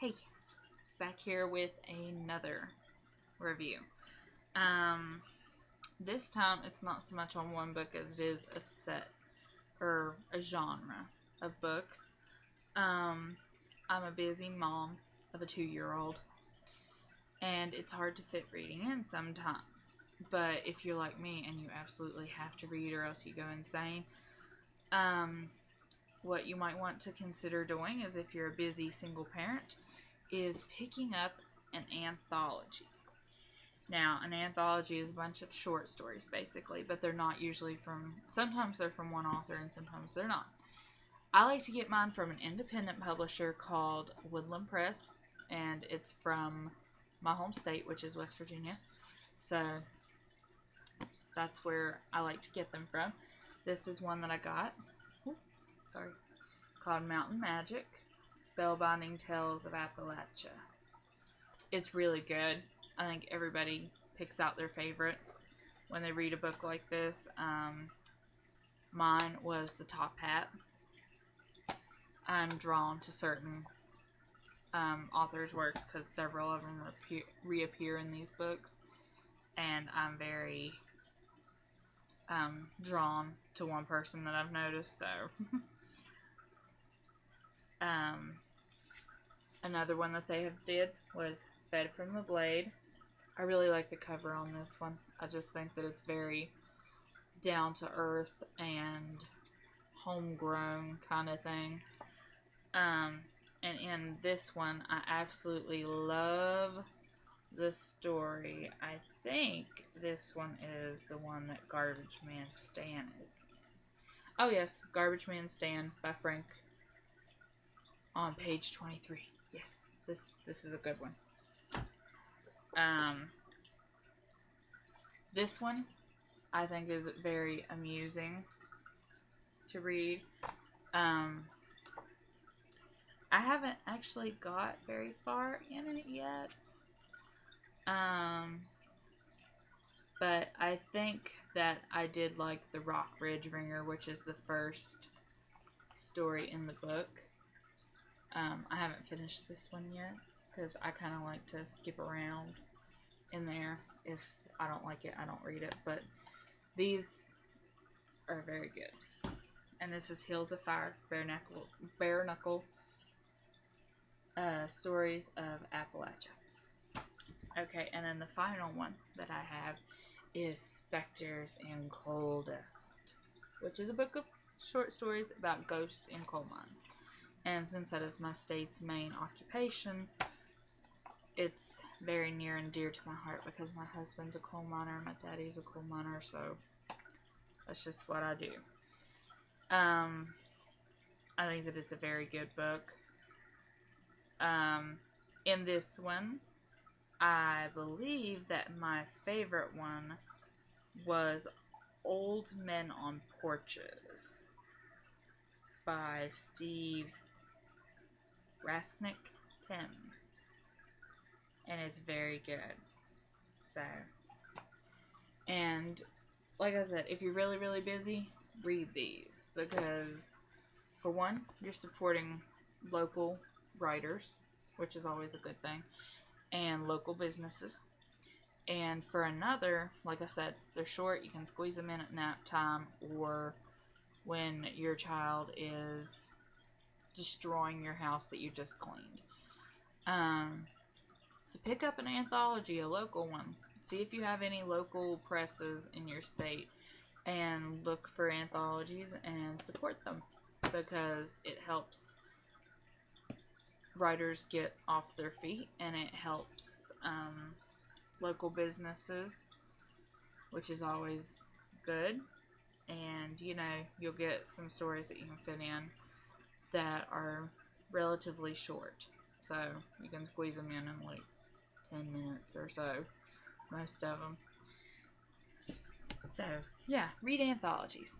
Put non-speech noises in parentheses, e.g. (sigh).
Hey, back here with another review. Um, this time it's not so much on one book as it is a set or a genre of books. Um, I'm a busy mom of a two year old, and it's hard to fit reading in sometimes. But if you're like me and you absolutely have to read or else you go insane, um, what you might want to consider doing is if you're a busy single parent is picking up an anthology. Now, an anthology is a bunch of short stories basically, but they're not usually from sometimes they're from one author and sometimes they're not. I like to get mine from an independent publisher called Woodland Press and it's from my home state, which is West Virginia. So that's where I like to get them from. This is one that I got. Sorry. Called Mountain Magic. Spellbinding Tales of Appalachia. It's really good. I think everybody picks out their favorite when they read a book like this. Um, mine was The Top Hat. I'm drawn to certain um, authors' works because several of them reappear, reappear in these books, and I'm very um, drawn to one person that I've noticed. So (laughs) Um, another one that they have did was Fed from the Blade. I really like the cover on this one. I just think that it's very down to earth and homegrown kind of thing. Um, and in this one, I absolutely love the story. I think this one is the one that Garbage Man Stan is. Oh yes, Garbage Man Stan by Frank on page 23. Yes, this this is a good one. Um, this one I think is very amusing to read. Um, I haven't actually got very far in it yet. Um, but I think that I did like the Rock Ridge Ringer, which is the first story in the book. Um, I haven't finished this one yet because I kind of like to skip around in there. If I don't like it, I don't read it. But these are very good. And this is Hills of Fire, Bare Knuckle, Bare Knuckle uh, Stories of Appalachia. Okay, and then the final one that I have is Spectres in Coal Dust, which is a book of short stories about ghosts in coal mines. And since that is my state's main occupation, it's very near and dear to my heart because my husband's a coal miner my daddy's a coal miner, so that's just what I do. Um, I think that it's a very good book. Um, in this one, I believe that my favorite one was Old Men on Porches by Steve Rasnic Tem. And it's very good. So, and like I said, if you're really, really busy, read these because, for one, you're supporting local writers, which is always a good thing, and local businesses. And for another, like I said, they're short. You can squeeze them in at nap time or when your child is destroying your house that you just cleaned. Um, so pick up an anthology, a local one. See if you have any local presses in your state and look for anthologies and support them because it helps writers get off their feet and it helps um, local businesses, which is always good. And you know, you'll get some stories that you can fit in that are relatively short. So you can squeeze them in in like 10 minutes or so, most of them. So, yeah, read anthologies.